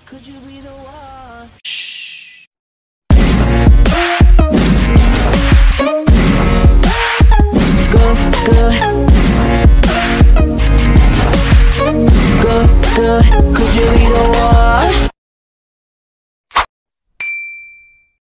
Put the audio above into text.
Could you be the one? Shh. Go, go. Go, go. Could you be the one?